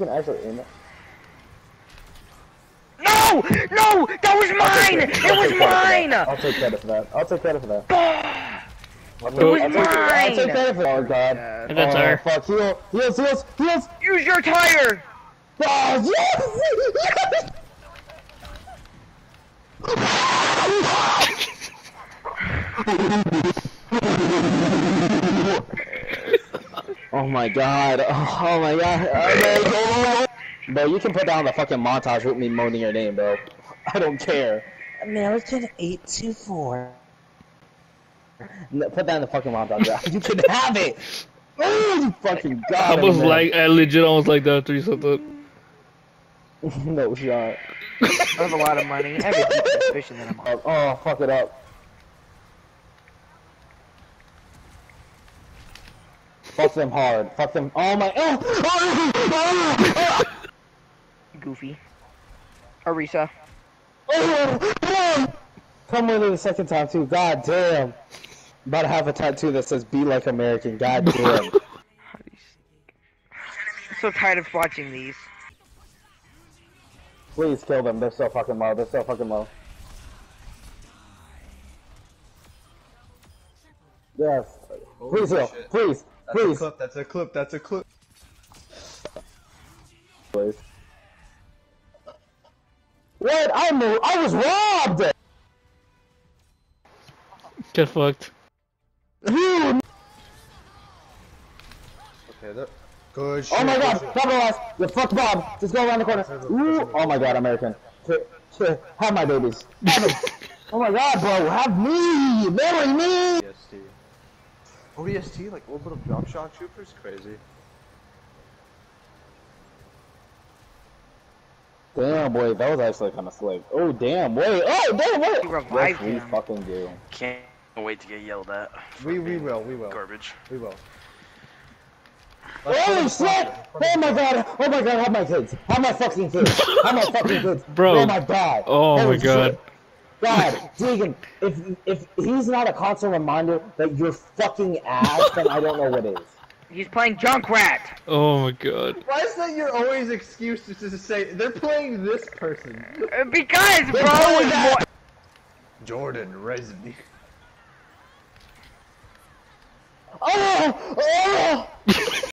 You can actually aim it. No! No! That was mine! It I'll was take credit for mine! that. I'll take credit for that. I'll take credit for that. I'll take, It was I'll take, I'll take mine! credit for that. Oh god. And that's oh, our. fuck. Heal. Heals. Heals. Heals. Use your tire! Oh, yes! Oh, oh my god. Oh, oh my god. Oh, no. Bro, you can put down the fucking montage with me moaning your name, bro. I don't care. American 824. No, Put down the fucking montage, bro. You can have it! Oh, you fucking I god. was man. like, I legit almost like that three something. said that. no shot. I have a lot of money. I have a deep suspicion that I'm on. Oh, oh, fuck it up. Fuck them hard. Fuck them. Oh my. Oh, oh, oh, oh, oh. Goofy. Arisa. oh, oh. Come with it the second time too. God damn. About to have a tattoo that says "Be like American." God damn. I'm so tired of watching these. Please kill them. They're so fucking low. They're so fucking low. Yes. Please heal. Please. That's a clip, that's a clip, that's a clip. Please. What? I'm. I was robbed. Get fucked. You. Okay, that. Good oh shit. Oh my god, shit. double last. You fuck Bob. Just go around the corner. Ooh. Oh my god, American. Here, here, Have my babies. Have oh my god, bro. Have me. Marry me. ODST. ODST, like orbital drop shot troopers? Crazy. Damn, boy. That was actually kind of slick. Oh, damn. Wait. Oh, damn. Wait. He revived yes, we him. fucking do. Can't wait to get yelled at. We, we will, we will. Garbage. We will. Holy shit! Oh my god! Oh my god! Have my kids! Have my fucking kids! Have my fucking kids! Bro. Oh my god! Oh my god. shit. God, Deegan, if if he's not a constant reminder that you're fucking ass, then I don't know what is. He's playing Junkrat! Oh my god. Why is that your always excuse to just say they're playing this person? Uh, Because, bro, playing is that- more- Jordan Resby. Oh! Oh!